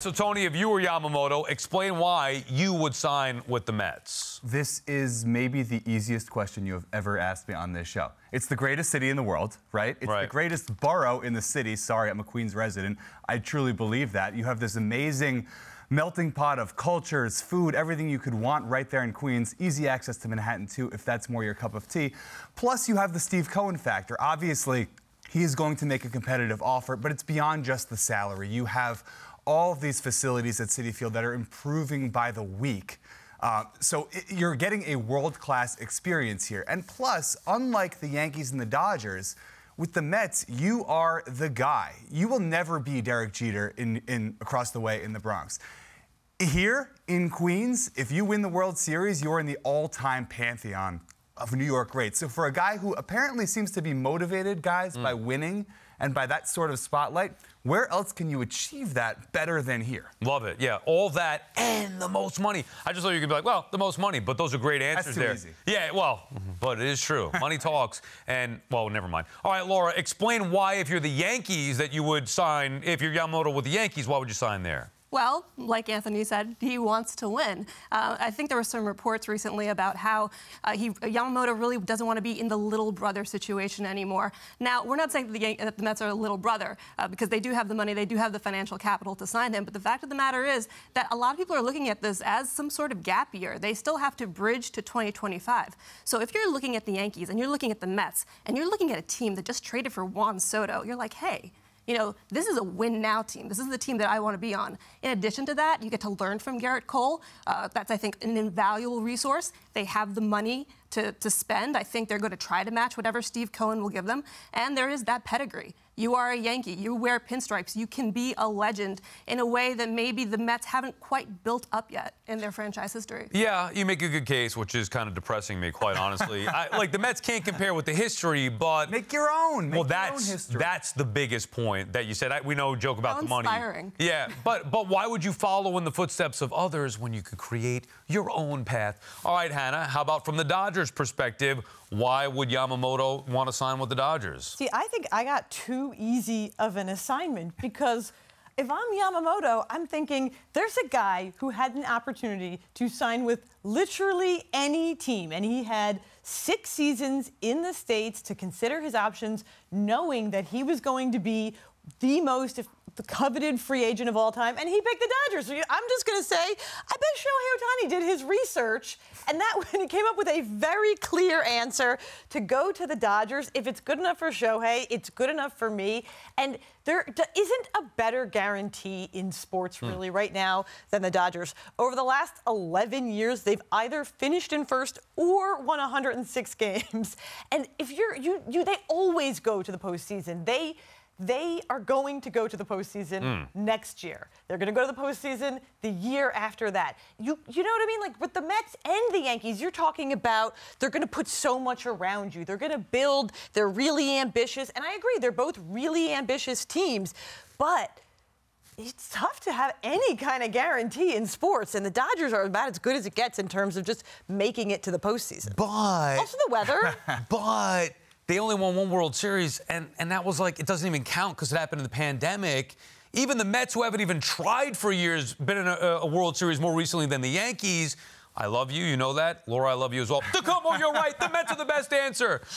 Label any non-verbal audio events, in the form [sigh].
So, Tony, if you were Yamamoto, explain why you would sign with the Mets. This is maybe the easiest question you have ever asked me on this show. It's the greatest city in the world, right? It's right. the greatest borough in the city. Sorry, I'm a Queens resident. I truly believe that. You have this amazing melting pot of cultures, food, everything you could want right there in Queens. Easy access to Manhattan, too, if that's more your cup of tea. Plus, you have the Steve Cohen factor. Obviously, he is going to make a competitive offer, but it's beyond just the salary. You have all of these facilities at Citi Field that are improving by the week. Uh, so it, you're getting a world-class experience here. And plus, unlike the Yankees and the Dodgers, with the Mets, you are the guy. You will never be Derek Jeter in, in across the way in the Bronx. Here in Queens, if you win the World Series, you're in the all-time pantheon of New York greats. So for a guy who apparently seems to be motivated, guys, mm. by winning and by that sort of spotlight, where else can you achieve that better than here? Love it. Yeah, all that and the most money. I just thought you could be like, well, the most money, but those are great answers That's too there. Easy. Yeah, well, but it is true. money [laughs] talks. And well, never mind. All right, Laura, explain why if you're the Yankees that you would sign if you're Yamamoto with the Yankees, why would you sign there? Well, like Anthony said, he wants to win. Uh, I think there were some reports recently about how uh, he, Yamamoto really doesn't want to be in the little brother situation anymore. Now, we're not saying that the, that the Mets are a little brother uh, because they do have the money, they do have the financial capital to sign him. But the fact of the matter is that a lot of people are looking at this as some sort of gap year. They still have to bridge to 2025. So if you're looking at the Yankees and you're looking at the Mets and you're looking at a team that just traded for Juan Soto, you're like, hey, you know, this is a win now team. This is the team that I want to be on. In addition to that, you get to learn from Gerrit Cole. Uh, that's, I think, an invaluable resource. They have the money to, to spend. I think they're going to try to match whatever Steve Cohen will give them. And there is that pedigree. You are a Yankee. You wear pinstripes. You can be a legend in a way that maybe the Mets haven't quite built up yet in their franchise history. Yeah, you make a good case, which is kind of depressing me, quite honestly. [laughs] I, like the Mets can't compare with the history, but make your own. Make well, that's that's the biggest point that you said. I, we know joke about How the money. Inspiring. Yeah, but but why would you follow in the footsteps of others when you could create your own path? All right, Hannah. How about from the Dodgers' perspective? Why would Yamamoto want to sign with the Dodgers? See, I think I got too easy of an assignment because if I'm Yamamoto, I'm thinking there's a guy who had an opportunity to sign with literally any team, and he had six seasons in the States to consider his options, knowing that he was going to be the most coveted free agent of all time, and he picked the Dodgers. I'm just going to say, I bet Shohei Ohtani did his research, and that [laughs] when he came up with a very clear answer to go to the Dodgers. If it's good enough for Shohei, it's good enough for me. And there isn't a better guarantee in sports hmm. really right now than the Dodgers. Over the last 11 years, they've either finished in first or won 106 [laughs] games. And if you're you you, they always go to the postseason. They they are going to go to the postseason mm. next year. They're going to go to the postseason the year after that. You, you know what I mean? Like with the Mets and the Yankees, you're talking about they're going to put so much around you. They're going to build. They're really ambitious, and I agree. They're both really ambitious teams, but it's tough to have any kind of guarantee in sports, and the Dodgers are about as good as it gets in terms of just making it to the postseason. But also the weather. [laughs] but they only won one World Series, and, and that was like, it doesn't even count because it happened in the pandemic. Even the Mets, who haven't even tried for years, been in a, a World Series more recently than the Yankees. I love you, you know that. Laura, I love you as well. DiComo, you're right. The Mets are the best answer.